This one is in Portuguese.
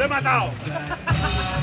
¡Le he!